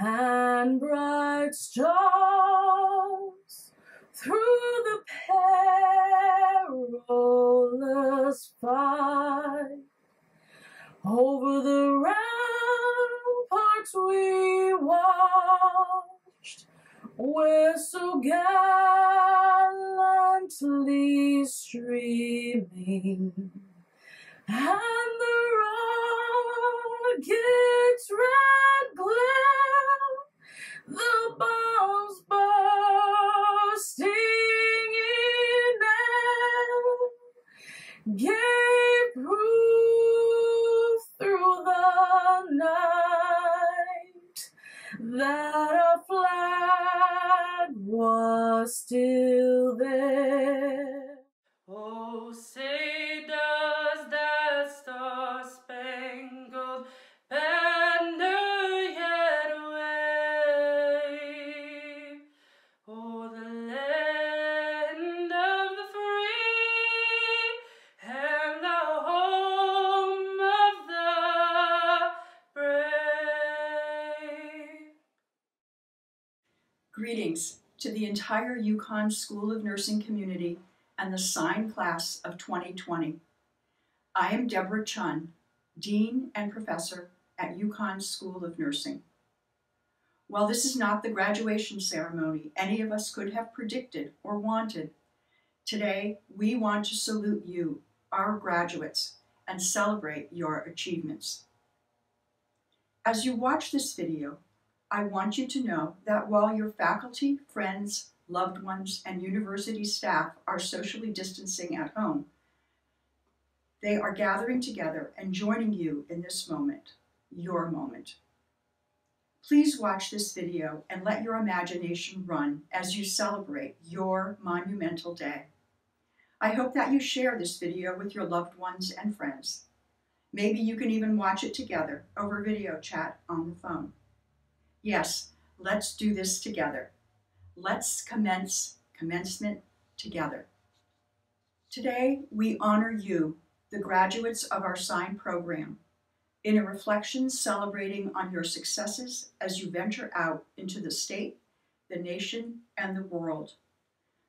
and bright stars through the perilous fight. Over the ramparts we watched where so gallantly streaming. And the rocket's entire UConn School of Nursing community and the CEIN class of 2020. I am Deborah Chyun, Dean and Professor at UConn School of Nursing. While this is not the graduation ceremony any of us could have predicted or wanted, today we want to salute you, our graduates, and celebrate your achievements. As you watch this video, I want you to know that while your faculty, friends, loved ones, and university staff are socially distancing at home, they are gathering together and joining you in this moment, your moment. Please watch this video and let your imagination run as you celebrate your monumental day. I hope that you share this video with your loved ones and friends. Maybe you can even watch it together over video chat on the phone. Yes, let's do this together. Let's commence commencement together. Today, we honor you, the graduates of our CEIN program, in a reflection celebrating on your successes as you venture out into the state, the nation, and the world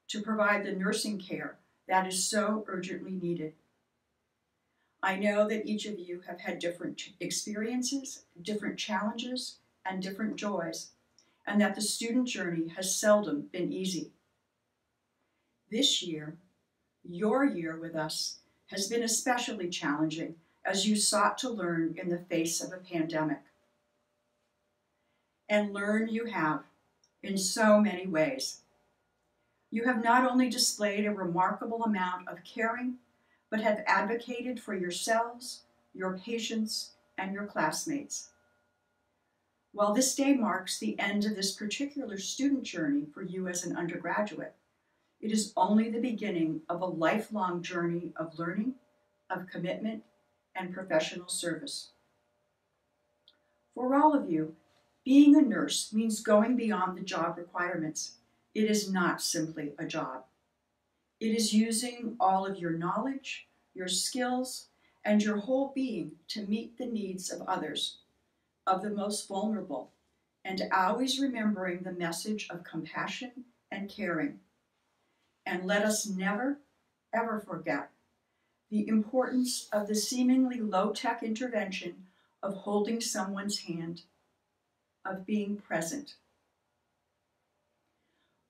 to provide the nursing care that is so urgently needed. I know that each of you have had different experiences, different challenges, and different joys, and that the student journey has seldom been easy. This year, your year with us, has been especially challenging as you sought to learn in the face of a pandemic. And learn you have in so many ways. You have not only displayed a remarkable amount of caring, but have advocated for yourselves, your patients, and your classmates. While this day marks the end of this particular student journey for you as an undergraduate, it is only the beginning of a lifelong journey of learning, of commitment, and professional service. For all of you, being a nurse means going beyond the job requirements. It is not simply a job. It is using all of your knowledge, your skills, and your whole being to meet the needs of others, of the most vulnerable, and always remembering the message of compassion and caring. And let us never, ever forget the importance of the seemingly low tech intervention of holding someone's hand, of being present.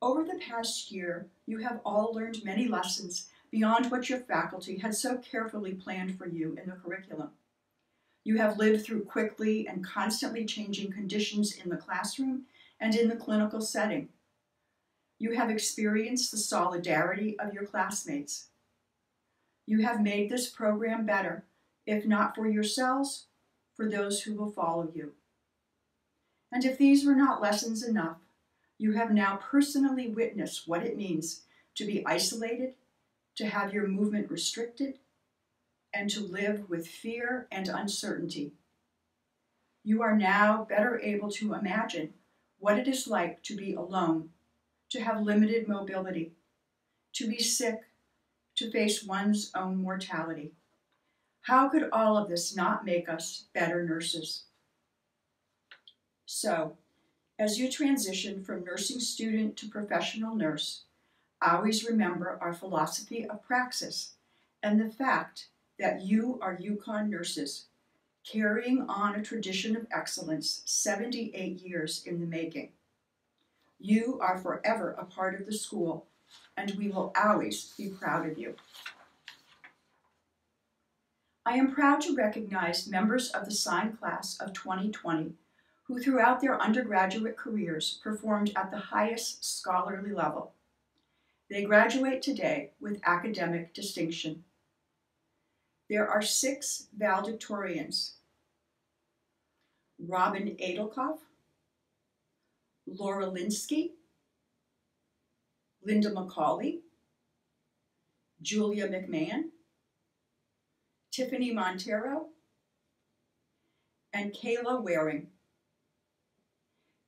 Over the past year, you have all learned many lessons beyond what your faculty had so carefully planned for you in the curriculum. You have lived through quickly and constantly changing conditions in the classroom and in the clinical setting. You have experienced the solidarity of your classmates. You have made this program better, if not for yourselves, for those who will follow you. And if these were not lessons enough, you have now personally witnessed what it means to be isolated, to have your movement restricted, and to live with fear and uncertainty. You are now better able to imagine what it is like to be alone, to have limited mobility, to be sick, to face one's own mortality. How could all of this not make us better nurses? So, as you transition from nursing student to professional nurse, always remember our philosophy of praxis and the fact that you are UConn nurses, carrying on a tradition of excellence 78 years in the making. You are forever a part of the school, and we will always be proud of you. I am proud to recognize members of the CEIN class of 2020 who throughout their undergraduate careers performed at the highest scholarly level. They graduate today with academic distinction. There are six valedictorians. Robin Adelkoff, Laura Linsky, Linda McCauley, Julia McMahon, Tiffany Montero, and Kayla Waring.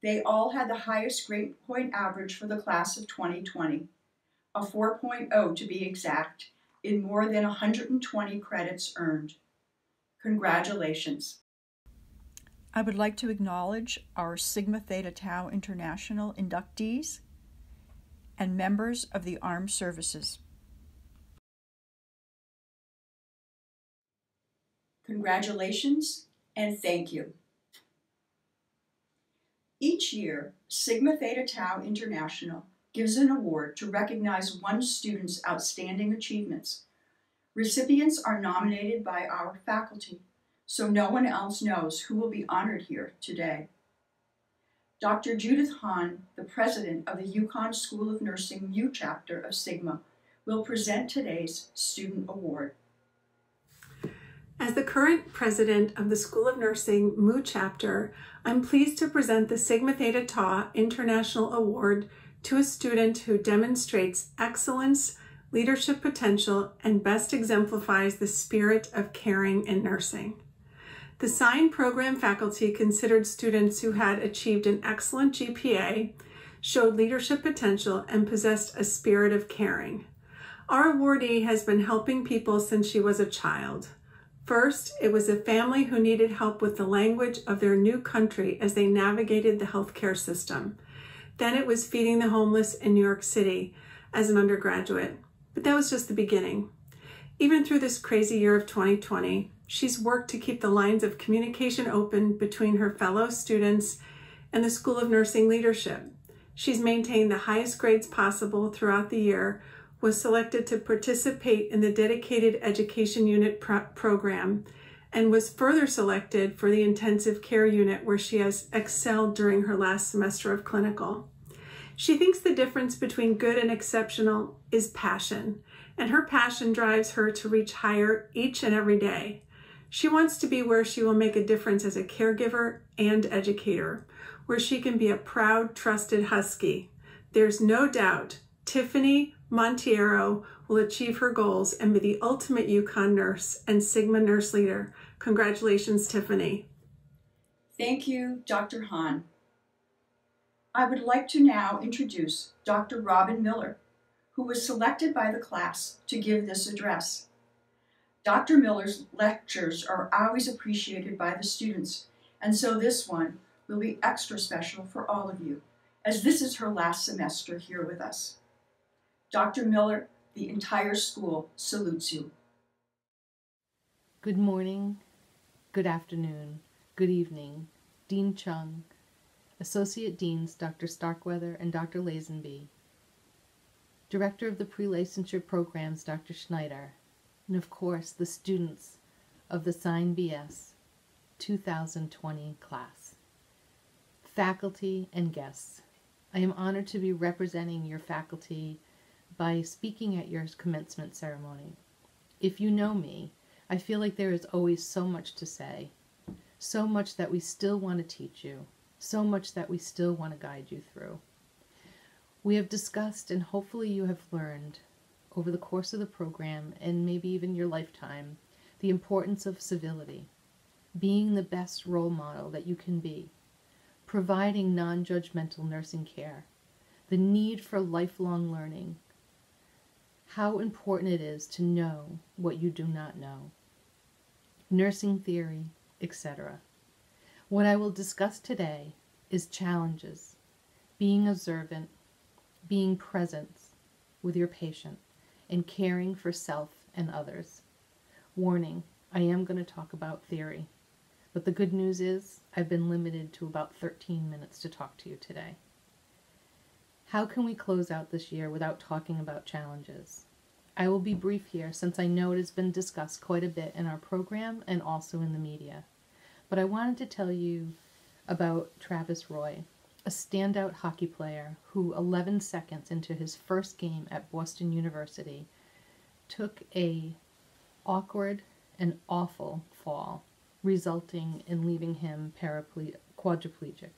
They all had the highest grade point average for the class of 2020, a 4.0 to be exact, in more than 120 credits earned. Congratulations. I would like to acknowledge our Sigma Theta Tau International inductees and members of the armed services. Congratulations and thank you. Each year, Sigma Theta Tau International gives an award to recognize one student's outstanding achievements. Recipients are nominated by our faculty, so no one else knows who will be honored here today. Dr. Judith Hahn, the president of the UConn School of Nursing U chapter of Sigma, will present today's student award. As the current president of the School of Nursing MU chapter, I'm pleased to present the Sigma Theta Tau International Award to a student who demonstrates excellence, leadership potential, and best exemplifies the spirit of caring in nursing. The CEIN program faculty considered students who had achieved an excellent GPA, showed leadership potential, and possessed a spirit of caring. Our awardee has been helping people since she was a child. First, it was a family who needed help with the language of their new country as they navigated the healthcare system. Then it was feeding the homeless in New York City as an undergraduate. But that was just the beginning. Even through this crazy year of 2020, she's worked to keep the lines of communication open between her fellow students and the School of Nursing leadership. She's maintained the highest grades possible throughout the year was selected to participate in the Dedicated Education Unit pro program and was further selected for the intensive care unit where she has excelled during her last semester of clinical. She thinks the difference between good and exceptional is passion, and her passion drives her to reach higher each and every day. She wants to be where she will make a difference as a caregiver and educator, where she can be a proud, trusted Husky. There's no doubt Tiffany Monteiro will achieve her goals and be the ultimate UConn nurse and Sigma nurse leader. Congratulations, Tiffany. Thank you, Dr. Hahn. I would like to now introduce Dr. Robin Miller, who was selected by the class to give this address. Dr. Miller's lectures are always appreciated by the students, and so this one will be extra special for all of you, as this is her last semester here with us. Dr. Miller, the entire school salutes you. Good morning, good afternoon, good evening, Dean Chyun, Associate Deans Dr. Starkweather and Dr. Lazenby, Director of the Pre-Licensure Programs Dr. Snyder, and of course the students of the CEIN BS 2020 class, faculty and guests. I am honored to be representing your faculty by speaking at your commencement ceremony. If you know me, I feel like there is always so much to say, so much that we still want to teach you, so much that we still want to guide you through. We have discussed, and hopefully you have learned over the course of the program and maybe even your lifetime, the importance of civility, being the best role model that you can be, providing non judgmental nursing care, the need for lifelong learning, how important it is to know what you do not know, nursing theory, etc. What I will discuss today is challenges, being observant, being present with your patient, and caring for self and others. Warning, I am going to talk about theory, but the good news is I've been limited to about 13 minutes to talk to you today. How can we close out this year without talking about challenges? I will be brief here since I know it has been discussed quite a bit in our program and also in the media. But I wanted to tell you about Travis Roy, a standout hockey player who 11 seconds into his first game at Boston University took a awkward and awful fall, resulting in leaving him quadriplegic.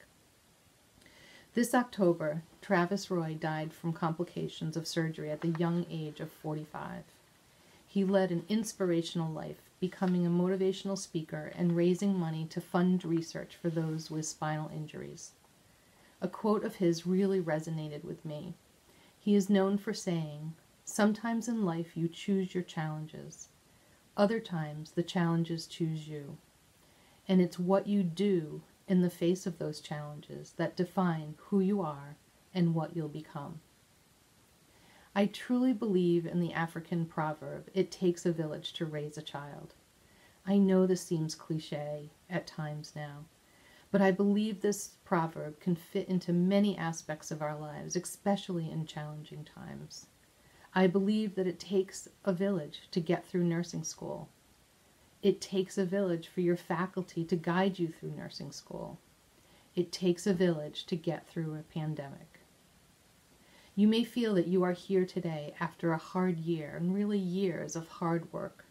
This October, Travis Roy died from complications of surgery at the young age of 45. He led an inspirational life, becoming a motivational speaker and raising money to fund research for those with spinal injuries. A quote of his really resonated with me. He is known for saying, Sometimes in life you choose your challenges, other times the challenges choose you. And it's what you do in the face of those challenges that define who you are and what you'll become. I truly believe in the African proverb, it takes a village to raise a child. I know this seems cliche at times now, but I believe this proverb can fit into many aspects of our lives, especially in challenging times. I believe that it takes a village to get through nursing school. It takes a village for your faculty to guide you through nursing school. It takes a village to get through a pandemic. You may feel that you are here today after a hard year and really years of hard work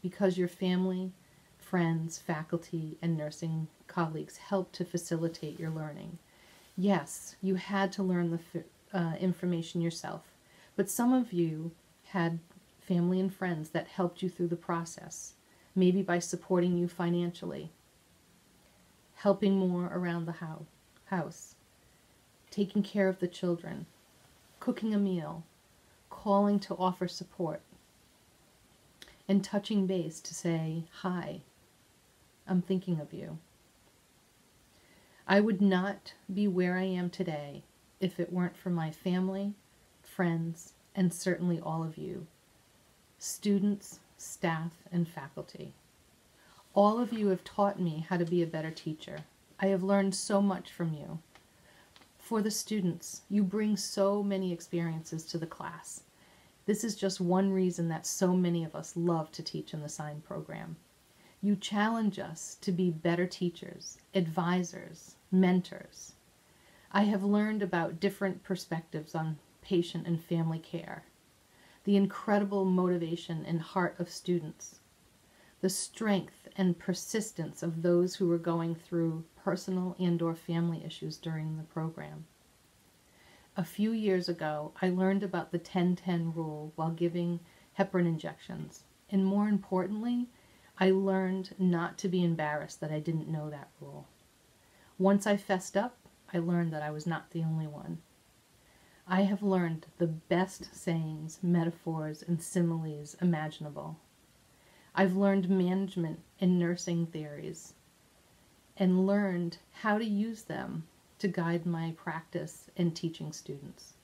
because your family, friends, faculty, and nursing colleagues helped to facilitate your learning. Yes, you had to learn the uh, information yourself, but some of you had family and friends that helped you through the process, maybe by supporting you financially, helping more around the house, taking care of the children, cooking a meal, calling to offer support, and touching base to say, Hi, I'm thinking of you. I would not be where I am today if it weren't for my family, friends, and certainly all of you, students, staff, and faculty. All of you have taught me how to be a better teacher. I have learned so much from you. For the students, you bring so many experiences to the class. This is just one reason that so many of us love to teach in the CEIN program. You challenge us to be better teachers, advisors, mentors. I have learned about different perspectives on patient and family care, the incredible motivation and heart of students, the strength and persistence of those who were going through personal and or family issues during the program. A few years ago, I learned about the 10-10 rule while giving heparin injections, and more importantly, I learned not to be embarrassed that I didn't know that rule. Once I fessed up, I learned that I was not the only one. I have learned the best sayings, metaphors, and similes imaginable. I've learned management and nursing theories and learned how to use them to guide my practice in teaching students.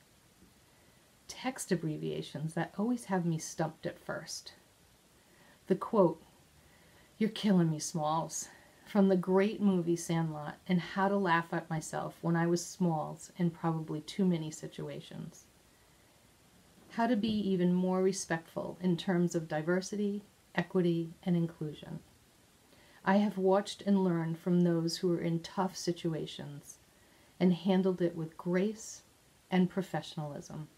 Text abbreviations that always have me stumped at first. The quote, you're killing me, Smalls. From the great movie Sandlot and how to laugh at myself when I was Smalls in probably too many situations. How to be even more respectful in terms of diversity, equity, and inclusion. I have watched and learned from those who were in tough situations and handled it with grace and professionalism.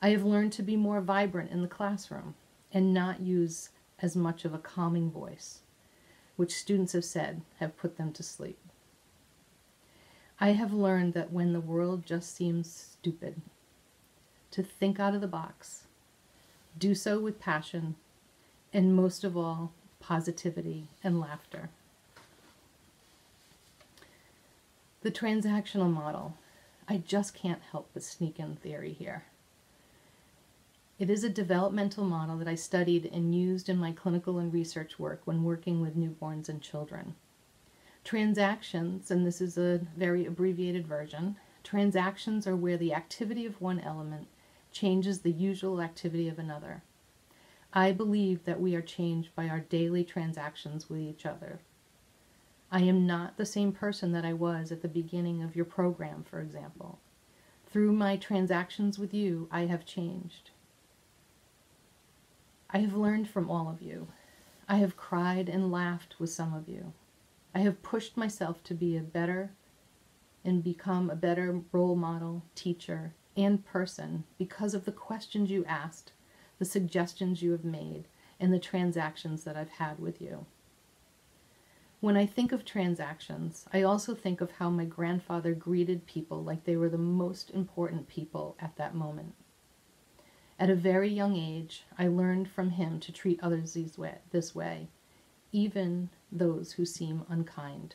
I have learned to be more vibrant in the classroom and not use as much of a calming voice, which students have said have put them to sleep. I have learned that when the world just seems stupid, to think out of the box, do so with passion, and most of all, positivity and laughter. The transactional model. I just can't help but sneak in theory here. It is a developmental model that I studied and used in my clinical and research work when working with newborns and children. Transactions, and this is a very abbreviated version, transactions are where the activity of one element changes the usual activity of another. I believe that we are changed by our daily transactions with each other. I am not the same person that I was at the beginning of your program, for example. Through my transactions with you, I have changed. I have learned from all of you. I have cried and laughed with some of you. I have pushed myself to be a better and become a better role model, teacher, and person because of the questions you asked, the suggestions you have made, and the transactions that I've had with you. When I think of transactions, I also think of how my grandfather greeted people like they were the most important people at that moment. At a very young age, I learned from him to treat others this way, even those who seem unkind.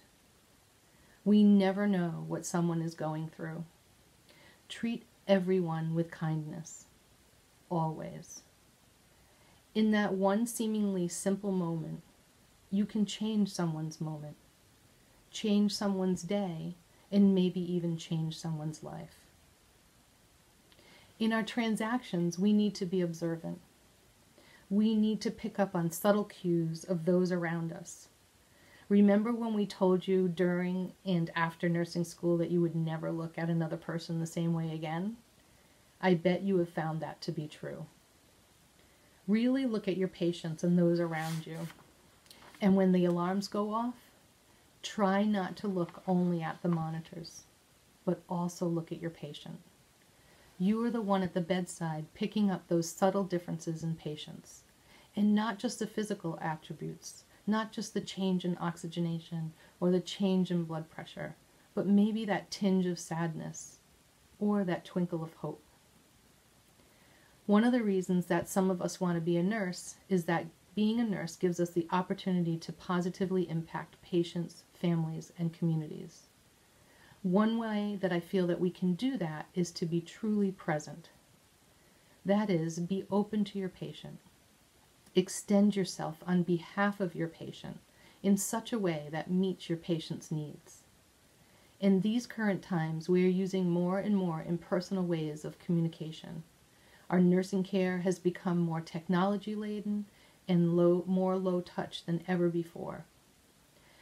We never know what someone is going through. Treat everyone with kindness, always. In that one seemingly simple moment, you can change someone's moment, change someone's day, and maybe even change someone's life. In our transactions, we need to be observant. We need to pick up on subtle cues of those around us. Remember when we told you during and after nursing school that you would never look at another person the same way again? I bet you have found that to be true. Really look at your patients and those around you. And when the alarms go off, try not to look only at the monitors, but also look at your patient. You are the one at the bedside picking up those subtle differences in patients, and not just the physical attributes, not just the change in oxygenation or the change in blood pressure, but maybe that tinge of sadness or that twinkle of hope. One of the reasons that some of us want to be a nurse is that being a nurse gives us the opportunity to positively impact patients, families, and communities. One way that I feel that we can do that is to be truly present. That is, be open to your patient. Extend yourself on behalf of your patient in such a way that meets your patient's needs. In these current times, we are using more and more impersonal ways of communication. Our nursing care has become more technology laden and low, more low touch than ever before.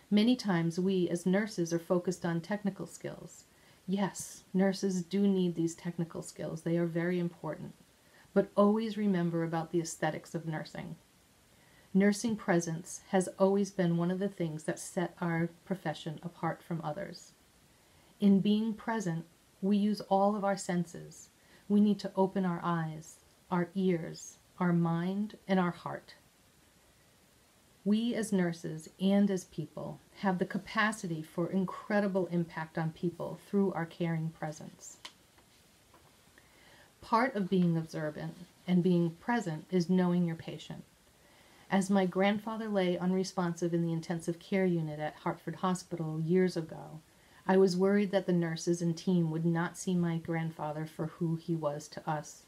Many times, we as nurses are focused on technical skills. Yes, nurses do need these technical skills, they are very important. But always remember about the aesthetics of nursing. Nursing presence has always been one of the things that set our profession apart from others. In being present, we use all of our senses. We need to open our eyes, our ears, our mind, and our heart. We as nurses and as people have the capacity for incredible impact on people through our caring presence. Part of being observant and being present is knowing your patient. As my grandfather lay unresponsive in the intensive care unit at Hartford Hospital years ago, I was worried that the nurses and team would not see my grandfather for who he was to us.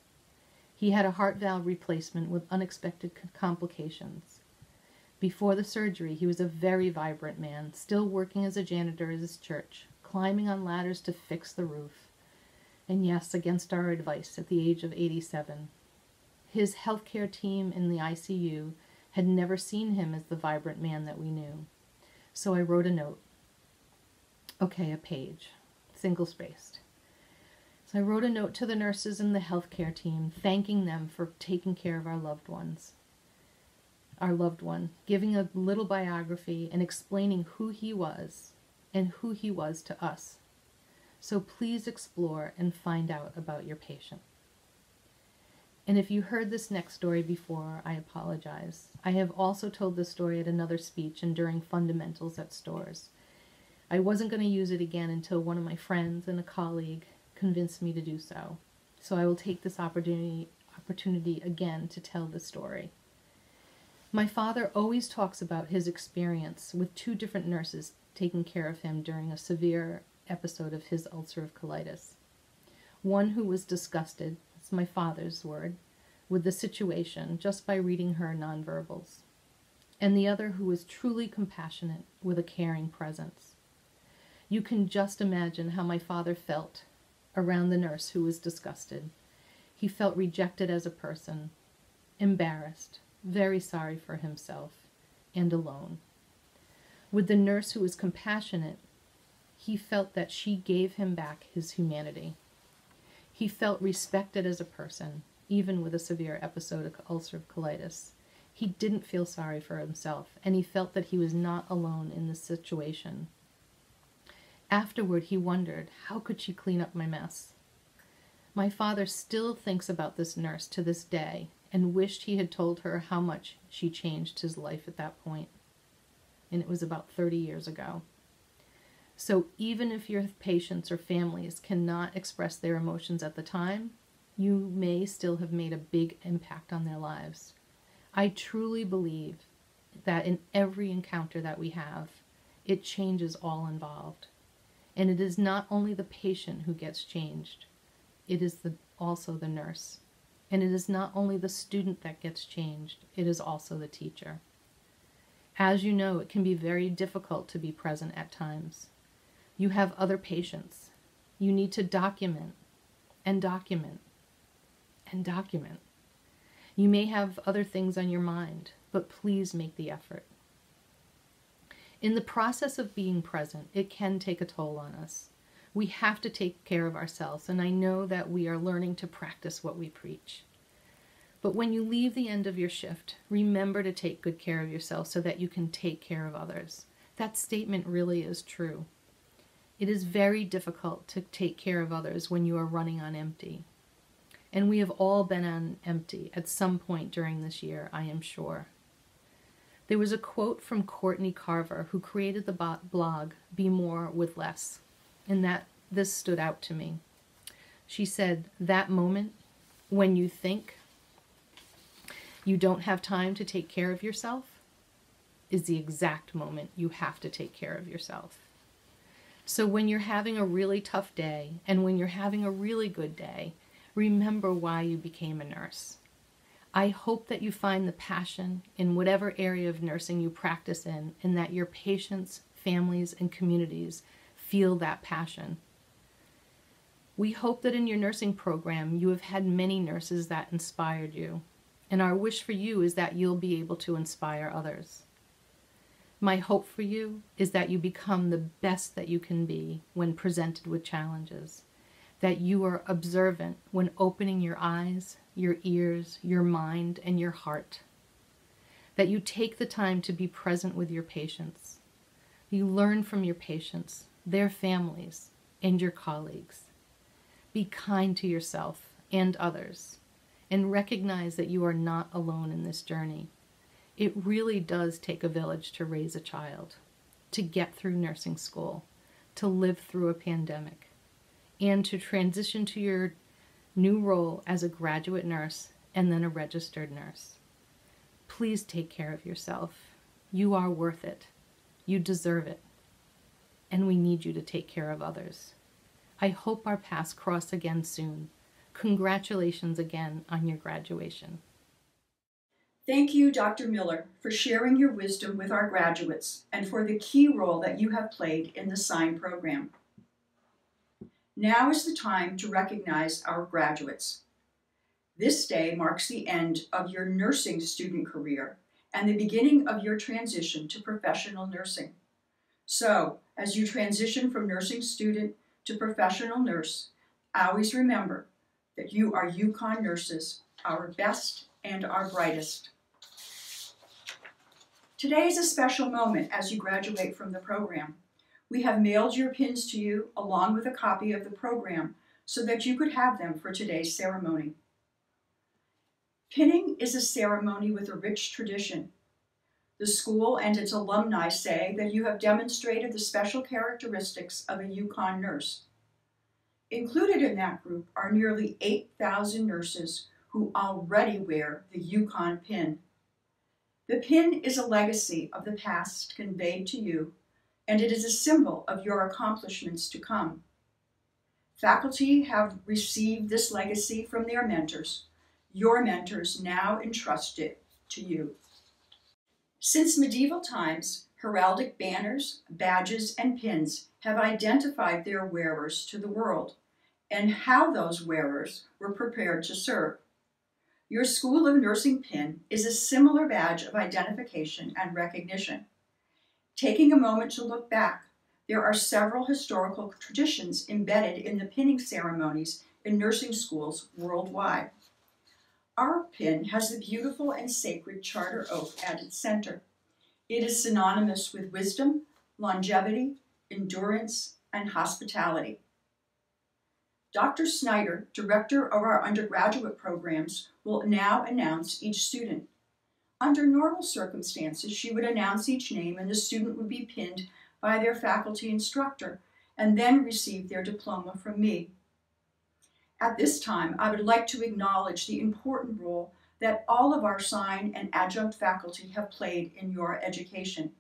He had a heart valve replacement with unexpected complications. Before the surgery, he was a very vibrant man, still working as a janitor at his church, climbing on ladders to fix the roof. And yes, against our advice, at the age of 87. His healthcare team in the ICU had never seen him as the vibrant man that we knew. So I wrote a note. Okay, a page, single spaced. So I wrote a note to the nurses and the healthcare team, thanking them for taking care of our loved ones. Our loved one, giving a little biography and explaining who he was and who he was to us. So please explore and find out about your patient. And if you heard this next story before, I apologize. I have also told this story at another speech and during fundamentals at Storrs. I wasn't going to use it again until one of my friends and a colleague convinced me to do so. So I will take this opportunity opportunity again to tell the story. My father always talks about his experience with two different nurses taking care of him during a severe episode of his ulcerative colitis. One who was disgusted, it's my father's word, with the situation just by reading her nonverbals, and the other who was truly compassionate with a caring presence. You can just imagine how my father felt around the nurse who was disgusted. He felt rejected as a person, embarrassed, very sorry for himself, and alone. With the nurse who was compassionate, he felt that she gave him back his humanity. He felt respected as a person, even with a severe episode of ulcerative colitis. He didn't feel sorry for himself, and he felt that he was not alone in this situation. Afterward, he wondered, how could she clean up my mess? My father still thinks about this nurse to this day and wished he had told her how much she changed his life at that point. And it was about 30 years ago. So even if your patients or families cannot express their emotions at the time, you may still have made a big impact on their lives. I truly believe that in every encounter that we have, it changes all involved. And it is not only the patient who gets changed, it is the, also the nurse. And it is not only the student that gets changed, it is also the teacher. As you know, it can be very difficult to be present at times. You have other patients. You need to document and document and document. You may have other things on your mind, but please make the effort. In the process of being present, it can take a toll on us. We have to take care of ourselves, and I know that we are learning to practice what we preach. But when you leave the end of your shift, remember to take good care of yourself so that you can take care of others. That statement really is true. It is very difficult to take care of others when you are running on empty. And we have all been on empty at some point during this year, I am sure. There was a quote from Courtney Carver, who created the blog Be More with Less, and that this stood out to me. She said, That moment when you think you don't have time to take care of yourself is the exact moment you have to take care of yourself. So when you're having a really tough day and when you're having a really good day, remember why you became a nurse. I hope that you find the passion in whatever area of nursing you practice in, and that your patients, families, and communities feel that passion. We hope that in your nursing program you have had many nurses that inspired you, and our wish for you is that you'll be able to inspire others. My hope for you is that you become the best that you can be when presented with challenges, that you are observant when opening your eyes your ears, your mind, and your heart. That you take the time to be present with your patients. You learn from your patients, their families, and your colleagues. Be kind to yourself and others, and recognize that you are not alone in this journey. It really does take a village to raise a child, to get through nursing school, to live through a pandemic, and to transition to your new role as a graduate nurse and then a registered nurse. Please take care of yourself. You are worth it. You deserve it. And we need you to take care of others. I hope our paths cross again soon. Congratulations again on your graduation. Thank you, Dr. Miller, for sharing your wisdom with our graduates and for the key role that you have played in the CEIN program. Now is the time to recognize our graduates. This day marks the end of your nursing student career and the beginning of your transition to professional nursing. So, as you transition from nursing student to professional nurse, always remember that you are UConn nurses, our best and our brightest. Today is a special moment as you graduate from the program. We have mailed your pins to you along with a copy of the program so that you could have them for today's ceremony. Pinning is a ceremony with a rich tradition. The school and its alumni say that you have demonstrated the special characteristics of a UConn nurse. Included in that group are nearly 8,000 nurses who already wear the UConn pin. The pin is a legacy of the past conveyed to you, and it is a symbol of your accomplishments to come. Faculty have received this legacy from their mentors. Your mentors now entrust it to you. Since medieval times, heraldic banners, badges, and pins have identified their wearers to the world and how those wearers were prepared to serve. Your School of Nursing pin is a similar badge of identification and recognition. Taking a moment to look back, there are several historical traditions embedded in the pinning ceremonies in nursing schools worldwide. Our pin has the beautiful and sacred charter oak at its center. It is synonymous with wisdom, longevity, endurance, and hospitality. Dr. Snyder, director of our undergraduate programs, will now announce each student. Under normal circumstances, she would announce each name and the student would be pinned by their faculty instructor and then receive their diploma from me. At this time, I would like to acknowledge the important role that all of our CEIN and adjunct faculty have played in your education.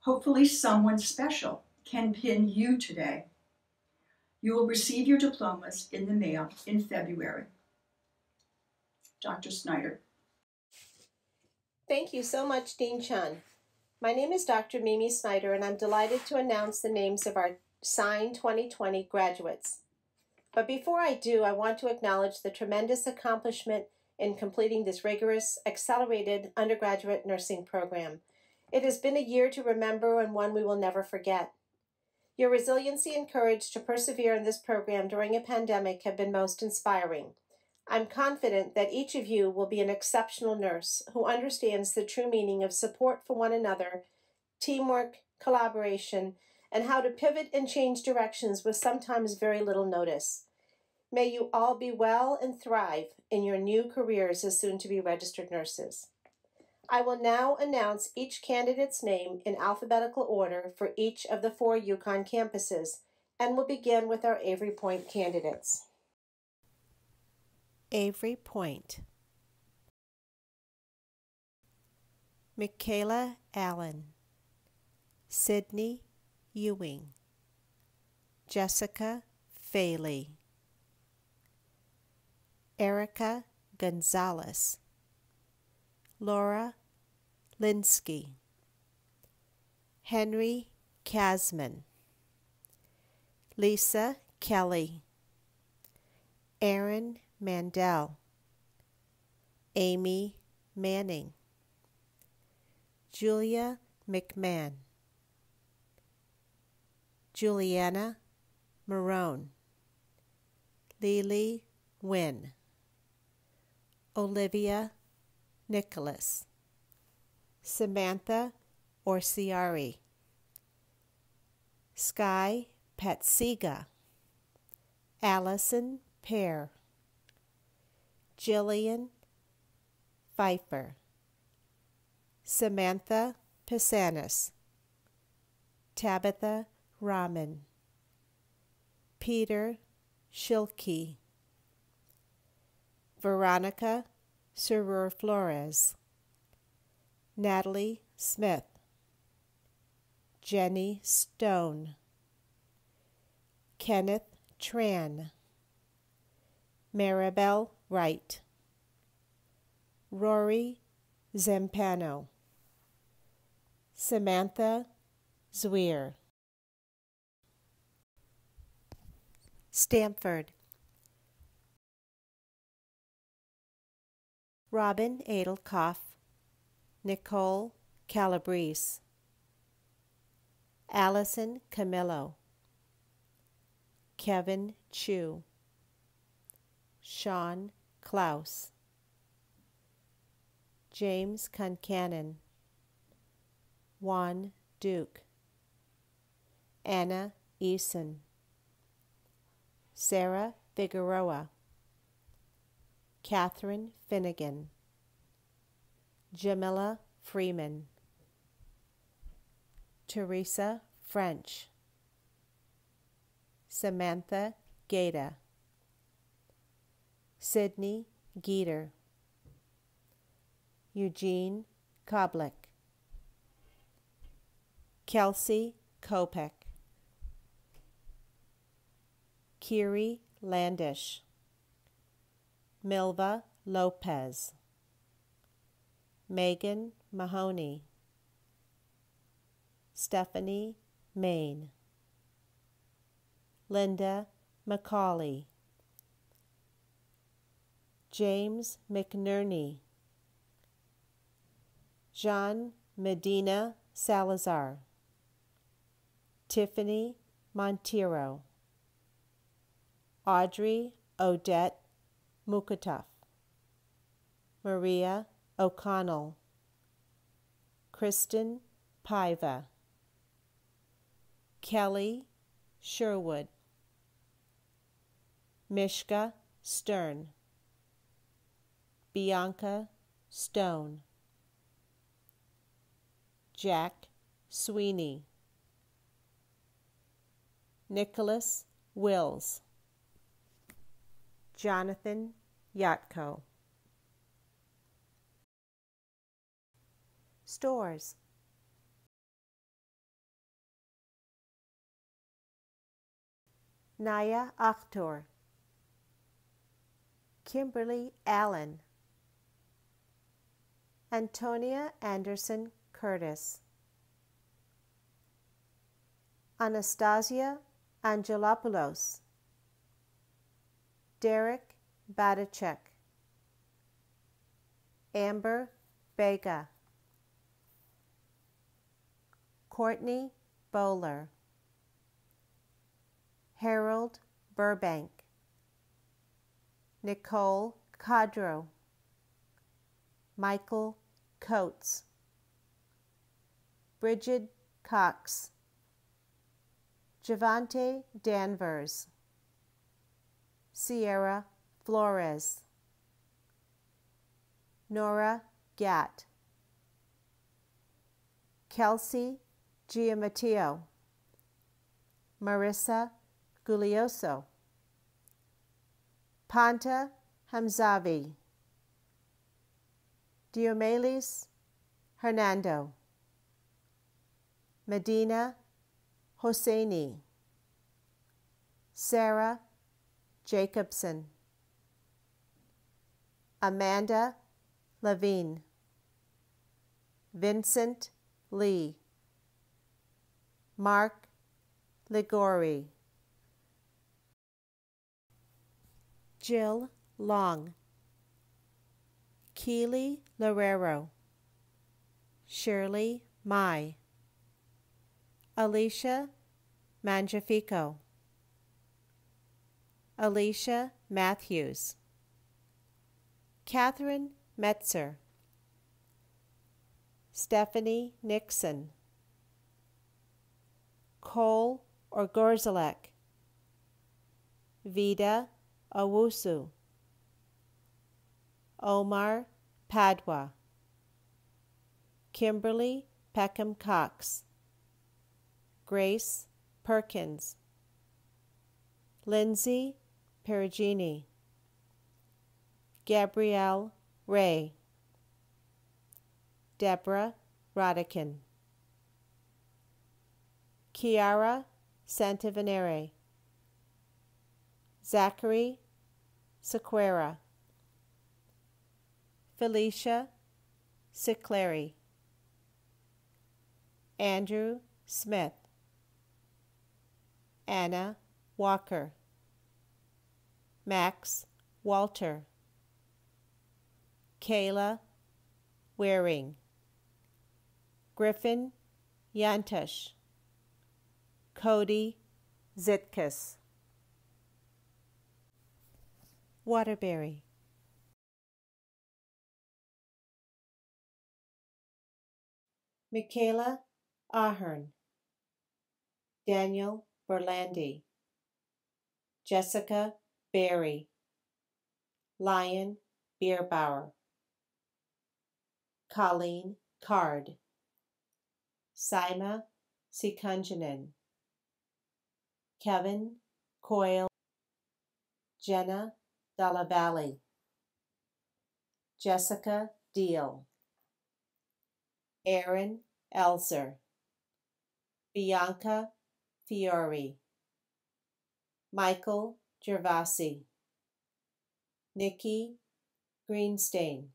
Hopefully someone special can pin you today. You will receive your diplomas in the mail in February. Dr. Snyder. Thank you so much, Dean Chyun. My name is Dr. Mimi Snyder, and I'm delighted to announce the names of our CEIN 2020 graduates. But before I do, I want to acknowledge the tremendous accomplishment in completing this rigorous, accelerated undergraduate nursing program. It has been a year to remember and one we will never forget. Your resiliency and courage to persevere in this program during a pandemic have been most inspiring. I'm confident that each of you will be an exceptional nurse who understands the true meaning of support for one another, teamwork, collaboration, and how to pivot and change directions with sometimes very little notice. May you all be well and thrive in your new careers as soon to be registered nurses. I will now announce each candidate's name in alphabetical order for each of the four UConn campuses, and will begin with our Avery Point candidates. Avery Point. Michaela Allen. Sydney Ewing. Jessica Faley. Erica Gonzalez. Laura Linsky. Henry Casman. Lisa Kelly. Aaron Mandel. Amy Manning. Julia McMahon. Juliana Marone. Lily Nguyen. Olivia Nicholas. Samantha Orsiari. Sky Patsiga. Allison Pear. Jillian Pfeiffer. Samantha Pisanis. Tabitha Rahman. Peter Schilke. Veronica Surur Flores. Natalie Smith. Jenny Stone. Kenneth Tran. Maribel Wright. Rory Zampano. Samantha Zwier. Stamford. Robin Adelkoff, Nicole Calabrese, Allison Camillo, Kevin Chu, Sean Klaus, James Concanon, Juan Duke, Anna Eason, Sarah Figueroa, Catherine Finnegan, Jamila Freeman. Teresa French. Samantha Gata. Sydney Geeter. Eugene Koblik. Kelsey Kopek. Kiri Landish. Milva Lopez. Megan Mahoney. Stephanie Main. Linda McCauley. James McNerney. John Medina Salazar. Tiffany Monteiro. Audrey Odette Mukatov. Maria O'Connell. Kristen Paiva. Kelly Sherwood. Mishka Stern. Bianca Stone. Jack Sweeney. Nicholas Wills. Jonathan Yatko. Storrs. Naya Akhtor. Kimberly Allen. Antonia Anderson Curtis. Anastasia Angelopoulos. Derek Badachek. Amber Vega. Courtney Bowler. Harold Burbank. Nicole Cadro. Michael Coates. Bridget Cox. Javante Danvers. Sierra Flores. Nora Gatt. Kelsey Giammatteo. Marissa Gulioso. Panta Hamzavi. Diomelis Hernando. Medina Hosseini. Sarah Jacobson. Amanda Levine. Vincent Lee. Mark Ligori. Jill Long. Keely Lorero. Shirley Mai. Alicia Mangiafico. Alicia Matthews. Catherine Metzer. Stephanie Nixon. Cole or Gorzalek. Vida Owusu. Omar Padua. Kimberly Peckham Cox. Grace Perkins. Lindsay Perugini. Gabrielle Ray. Deborah Rodican. Chiara Santavenere. Zachary Sequera. Felicia Siclari. Andrew Smith. Anna Walker. Max Walter. Kayla Waring. Griffin Yantush. Cody Zitkus. Waterbury. Michaela Ahern. Daniel Berlandi. Jessica Berry. Lion Bierbauer. Colleen Card. Saima Sikunjanen. Kevin Coyle. Jenna Dalla Valle. Jessica Deal. Aaron Elser. Bianca Fiore. Michael Gervasi. Nikki Greenstein,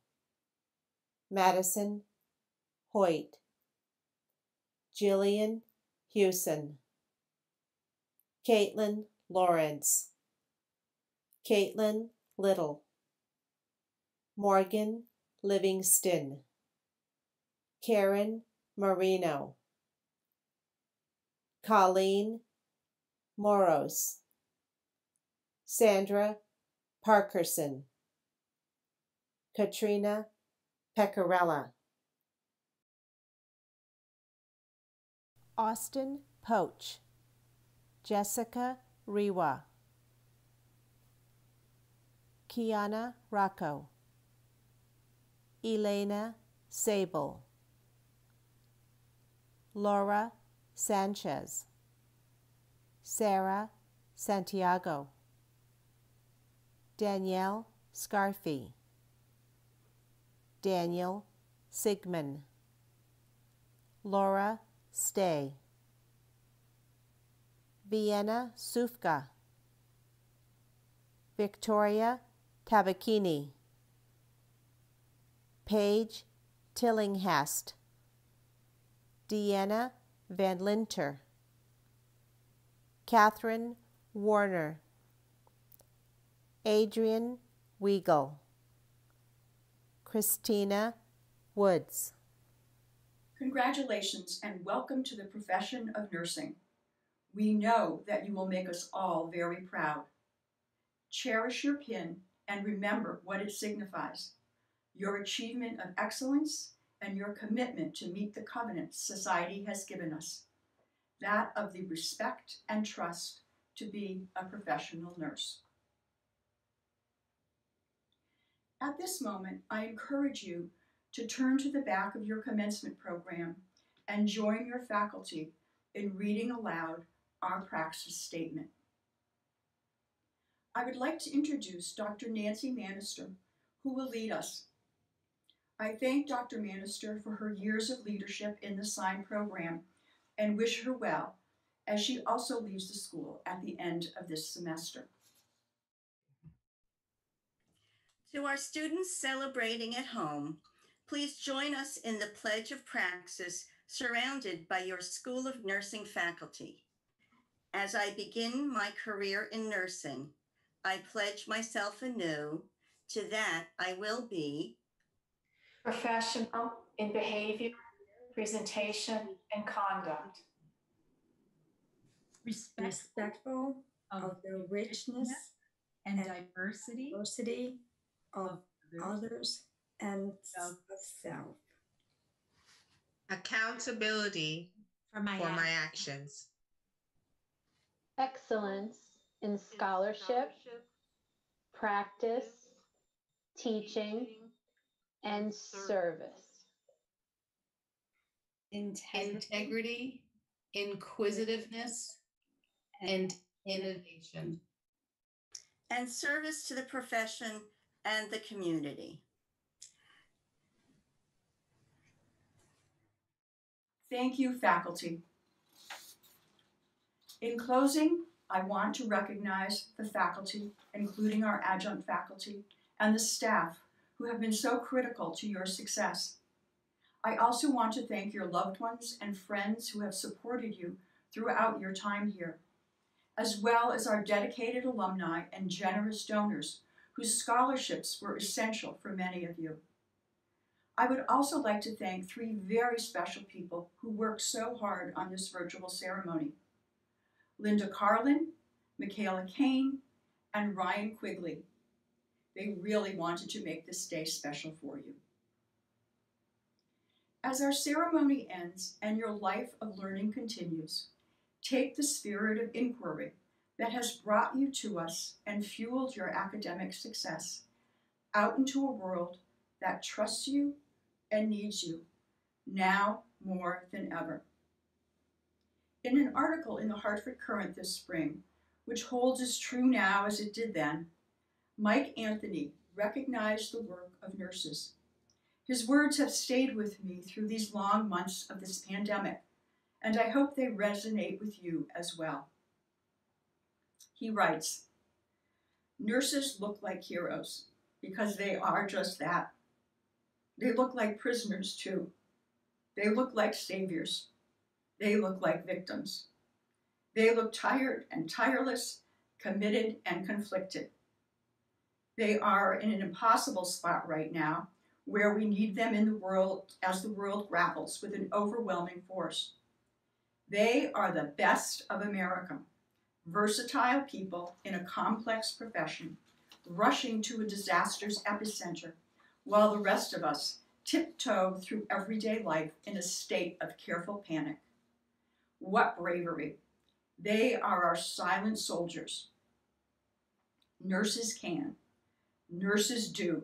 Madison Hoyt. Jillian Hewson. Caitlin Lawrence. Caitlin Little. Morgan Livingston. Karen Marino. Colleen Moros. Sandra Parkerson. Katrina Pecorella. Austin Poach. Jessica Rewa. Kiana Rocco. Elena Sable. Laura Sanchez. Sarah Santiago. Danielle Scarfi. Daniel Sigmund. Laura Stay. Vienna Sufka. Victoria Tabakini. Paige Tillinghast. Deanna Van Linter. Catherine Warner. Adrian Weigel. Christina Woods. Congratulations and welcome to the profession of nursing. We know that you will make us all very proud. Cherish your pin and remember what it signifies your achievement of excellence and your commitment to meet the covenants society has given us that of the respect and trust to be a professional nurse. At this moment, I encourage you to turn to the back of your commencement program and join your faculty in reading aloud our praxis statement. I would like to introduce Dr. Nancy Manister, who will lead us. I thank Dr. Manister for her years of leadership in the CEIN program and wish her well as she also leaves the school at the end of this semester. To our students celebrating at home, please join us in the Pledge of Praxis surrounded by your School of Nursing faculty. As I begin my career in nursing, I pledge myself anew to that I will be professional in behavior, presentation, and conduct. respectful of the richness and and diversity diversity of others and Self. of self. accountability for my, for my actions. actions, excellence in scholarship, practice, teaching, and service. integrity, inquisitiveness, and innovation. and service to the profession and the community. Thank you, faculty. In closing, I want to recognize the faculty, including our adjunct faculty, and the staff who have been so critical to your success. I also want to thank your loved ones and friends who have supported you throughout your time here, as well as our dedicated alumni and generous donors whose scholarships were essential for many of you. I would also like to thank three very special people who worked so hard on this virtual ceremony. Linda Carlin, Michaela Kane, and Ryan Quigley. They really wanted to make this day special for you. As our ceremony ends and your life of learning continues, take the spirit of inquiry that has brought you to us and fueled your academic success out into a world that trusts you and needs you, now more than ever. In an article in the Hartford Courant this spring, which holds as true now as it did then, Mike Anthony recognized the work of nurses. His words have stayed with me through these long months of this pandemic, and I hope they resonate with you as well. He writes Nurses look like heroes because they are just that. They look like prisoners, too. They look like saviors. They look like victims. They look tired and tireless, committed and conflicted. They are in an impossible spot right now where we need them in the world as the world grapples with an overwhelming force. They are the best of America, versatile people in a complex profession, rushing to a disaster's epicenter, while the rest of us tiptoe through everyday life in a state of careful panic. What bravery! They are our silent soldiers. Nurses can. Nurses do.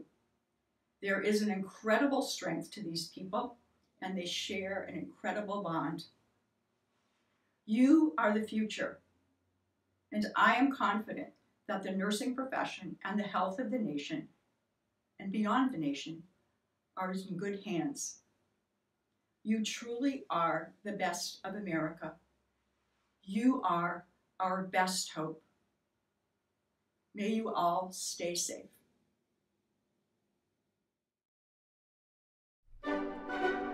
There is an incredible strength to these people, and they share an incredible bond. You are the future, and I am confident that the nursing profession and the health of the nation and beyond the nation are in good hands. You truly are the best of America. You are our best hope. May you all stay safe. thank you.